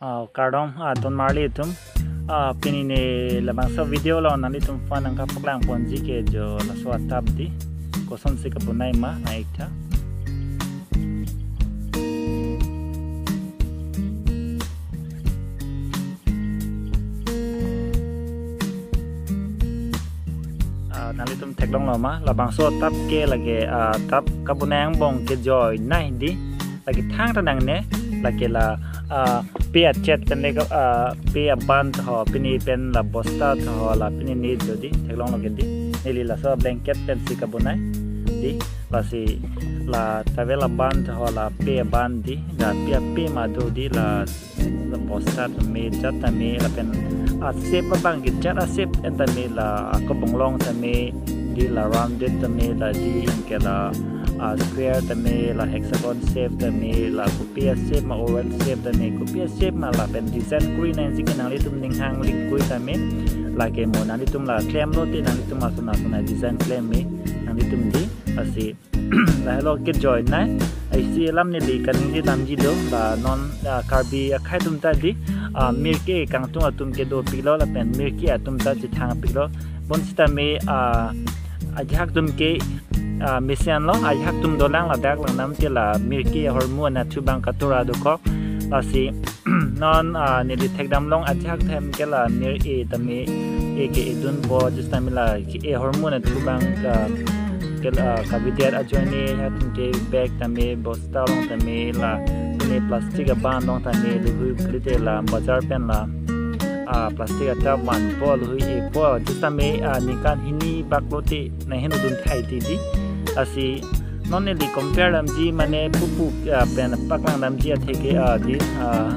kardom ton marli tum pini ne labang sa video lo nali tum fan ang kapaklang ponji ke jo la so tab di kosom se kapunai ma na ikta nali tum tek long lo ma labang so tap ke lage tap kabunang bong ke joy nai di lagi thang ta nang ne lagi la pe a chat pen le pe a ban ho pini pen la bosta ho la pini ni jodi tek long lo ke di. Nili la so blanket pen si kabunai di. Pasi la tavela ban ho la pe ban di. La pe pe ma do di la la bosta me chat ta me la pen a bang git chat a sep en ta me la ko bong long ta me di la rounded ta me la di ke la uh, square ta me la hexagon shape ta me la copia shape ma oval shape ta me kupia shape ma la pen design green and si kenang litum ning hang ling kui ta me la ke mo na litum la claim lo ti na litum asu na na design claim me na litum di asi la hello ke join na ai si lam ni li kan ni tam ji do la non carbi khai tum ta di mir ke kang tung atum ke do pilo la pen mir ke atum ta ji thang pilo. Bon sita me a ajak tum ke à, misian lo ajak tum do lang la dak lang nam ti la mir ke hormone na tu bang katura do ko. La si, non à, ni di thek dam long ajak them ke la mir e ta me e ke e dun bo just ta mi la ke e hormone tu bang ka à, ke la, ka vidyat ajoni ha tum ke bag ta me bosta long ta me la ni plastic a ban long ta me lu hu krite la, bazar pen la. A plastic a ta wan po lu hu e po just ta me ni kan hini bakloti na henu dun thai ti di asi non ne li compare lam ji mane pu pu pen paklang lam ji a theke a di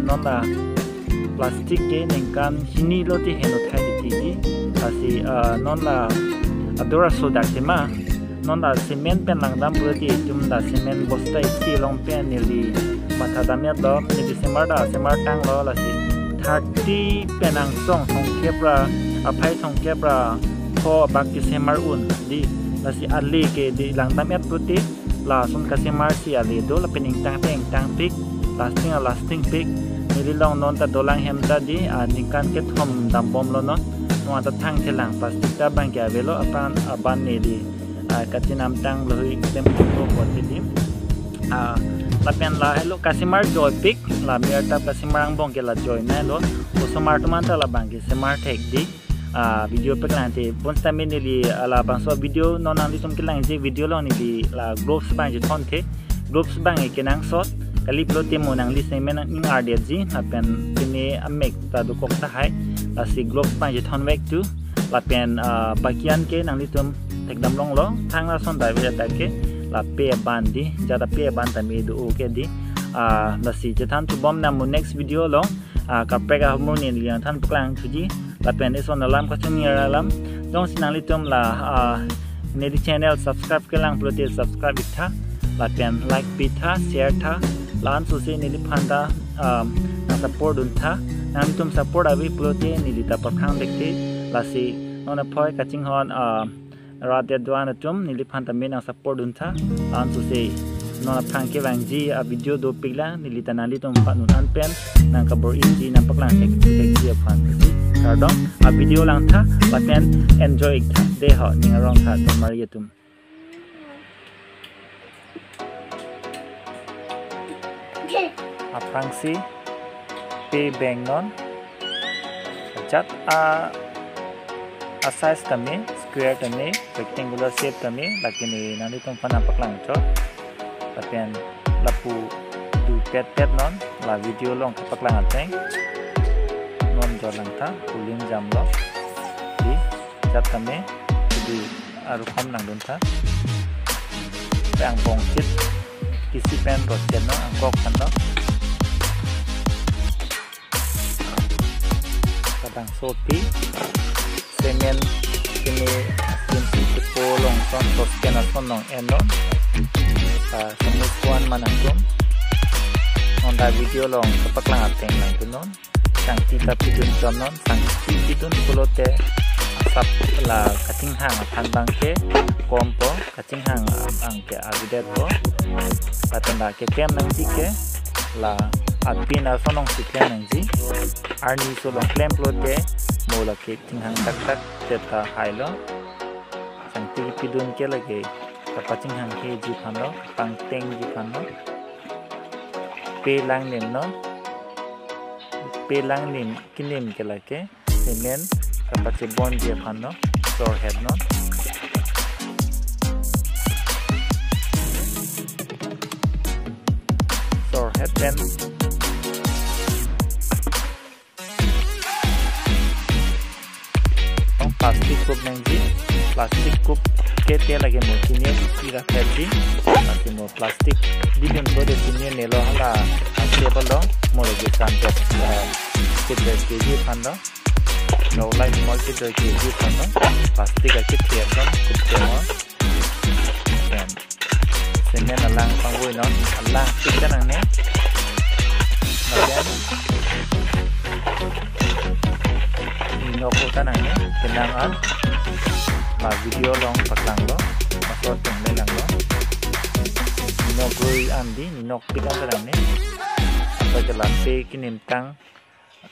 non la plastic ke ning kan hini lo ti henu thai ti di asi non la adora so dak te ma non la cement pen lang dam pu ti tum la cement bosta si long pen ni li matha dam ya do ni di semar da semar tang lo la si หักที่เป็นอังซ่องทองเก็บระอภัยทองเก็บระพอบักกิเซมาร์อุนดีและสิอัลลีเกดีหลังตามแอปตุติลาสุนกาเซมาร์เสียลีดูแลาเป็นอิงตังเต็งตังปิกลาสติงลาสติงปิกนี่ลลองนอนตะโดลังแฮมตัดดีอานิการเก็ตหอมดำบอมลนนนอนตะทั้งเทลังพลาสติกตาบังแกเวโลอปานอบานเนดีอ่ากตินำตังเลยเต็มตัวกดติดิอ่ Lapian la kasih kasimar joy pick la miar kasih kasimarang bong la joy na lo osomar tuman ta la bangi semar tek di a video pek kan te bon sta ala bang so video non di sum kilang je video lo ni di la groups bang je ton te groups bang e kenang so kali plo te monang list ini menang in ardia ji. Lapian kini amek ta du kok ta hai. La si groups bang je ton wek tu. Lapian bagian ke nang li tum tek dam long lo. Thang la son dai ya ke la pe ban di jada pe ban ta mi du ke di. A la si je than tu bom na mu next video lo. A ka pe ga mu ni liang than plang tu ji. La pen is on lam ka ni lam. Dong sinang litum la a ne di channel subscribe ke lang plo te subscribe tha. La pen like pi tha share tha. Lan su se nili phanda na support dun tha. Nam tum support avi plote nili ta pakhang dekte lasi nona phoi kaching hon ra dwan tum nili phanda me na support dun tha lan su se. Nona phang ke wang ji a video do pigla nili ta nali tum pa nun an pen nang ka bor inji na paklang tek tek ji phan kardong a video lang tha paten enjoy tha. De ho ningarong tha tumar yetum aprangsi pe bengon jat a a size kami square kami rectangular shape kami lakini nani tong pana paklang cho tapian lapu du pet pet non la video long paklang ateng non jo lang tha uling jam lo. Di jat kami di aru khom nang dun tha yang bong chit kisi pen rot chen no angkok kan no kadang sopi semen ini asin si polong son tos ken ason nong eno. Sa semu kuan manang tum onda video long sepak lang ateng nang tunon. Sang tita pidun sonon sang pidun pulote asap la kating hang pan bangke kompo kating hang angke abidet po patanda ke kem nang tike la at apina sonong siklen angji arni solong klem plot de mola ke tinghang tak tak, teta hailo sang ti pilun ke lage tapaching hang he ji phano pang teng ji phano pe lang nem no pe lang nem kinem ke lage semen tapache bon ji phano sor head no sor head pen cup nang ji plastic cup ke te lage mo kinya ki ra phe ji ati mo plastic billion ko de kinya ne lo hala table lo? Mo ge kan ke te ke ji phan lo no like multi de ke ji phan lo plastic a ke te lo ku te mo and semen alang pang woi no? Alang tik kan ne Again, inoko tanang ne kenangan ma video long paklang lo masot tong le lang lo nino groi andi nino pikan tanang ne apa jalan pe kinim tang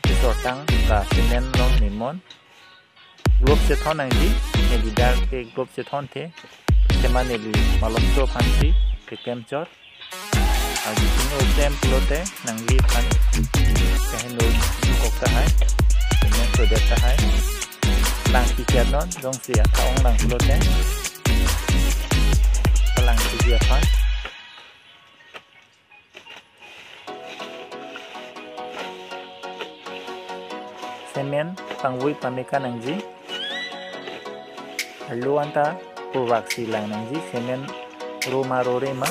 kisor tang la semen long nimon group se thon ang ji ne di dar ke group se thon the tema ne li malom so phansi ke kem chot agi sing o tem plote nang li phan kahen lo kok ta hai dengan sudah tahai lang tiket non dong sia taong lang plote lang tiket phan semen pangwui pameka nangji luanta purwak silang nangji semen roma rorema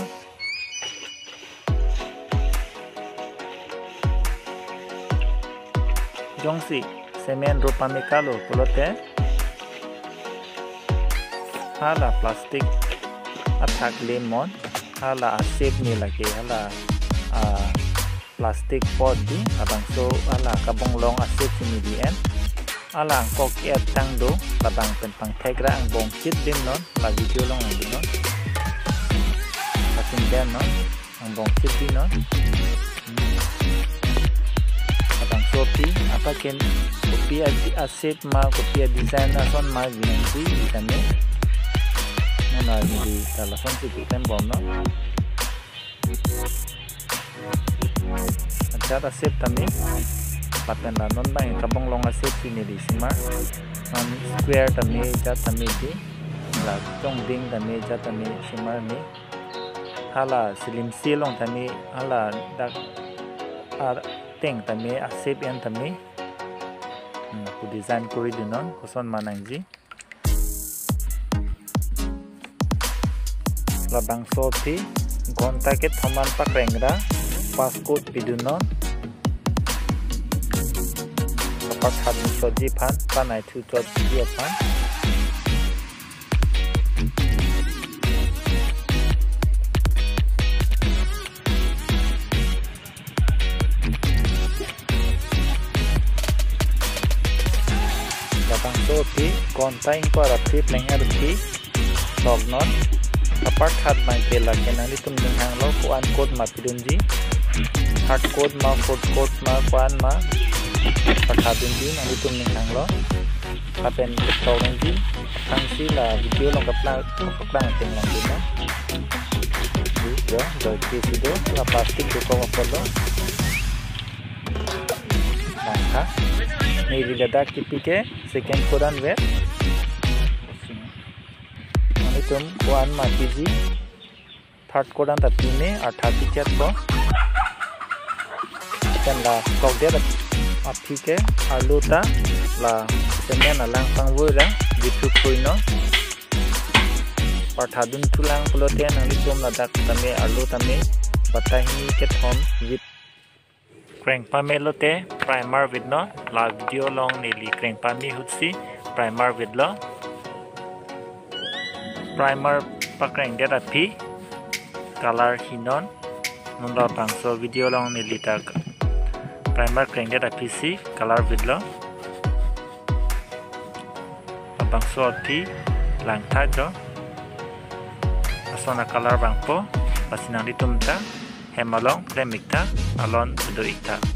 jongsi semen rupamikalo pulote hala plastik athak lemon. Hala asep ni lagi hala uh, plastik pot di abang so ala kabong long asep ni di en. Ala kok et tang do labang pen pang tegra ang bong kit dim non. La video long ang non. Kasing den non ang bong kit di non. Kopi apa ken kopi asep ma kopi design ason ma ginanti itame nana di telepon si kita bom no? Acara asep tami paten la non bang long asep ini di sima non square tami ja tami di. La chong ding tami ja tami sima ni. Hala slim silong tami hala dak teng tami asep yan tami আকৌ design কৰি দিন কচন মানাইজি লাডাং চফি ঘণ্টাকে থমান পাক ৰেংৰা পাঁচকোট বিদুন চব্জি ফান বা নাইথু চব্জি দিয়া ফান kontai plenger thi sognon apart hat mai pela kenali tum dinghang lo kuan code ma pidum ji hat code ma food code ma kuan ma pakha dum ji nali tum dinghang lo hapen sognon ji sang si la video long ka pla ka pla teng lang ji na jo do ki si do la plastik ko ko ko do Nah, ini di data kipike second koran where item one matiji third quadrant ta pine ar third ticket bo then la cog de la pike aluta la semena lang pang vura vitu kuino or tadun tulang pulote na lichom la dak tame aluta me batahini ke thom zip crank pa pamelote primer with no la video long nili crank pa pami hutsi primer with la primer pa crank data pi color hinon nun lo pang so video long nili ta primer crank data pc color with lo pang so pi lang ta jo. Asona color bang po pasinang ditum ta hem along plem ikta alon bedo ikta